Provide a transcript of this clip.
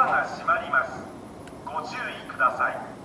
アが閉まります。ご注意ください。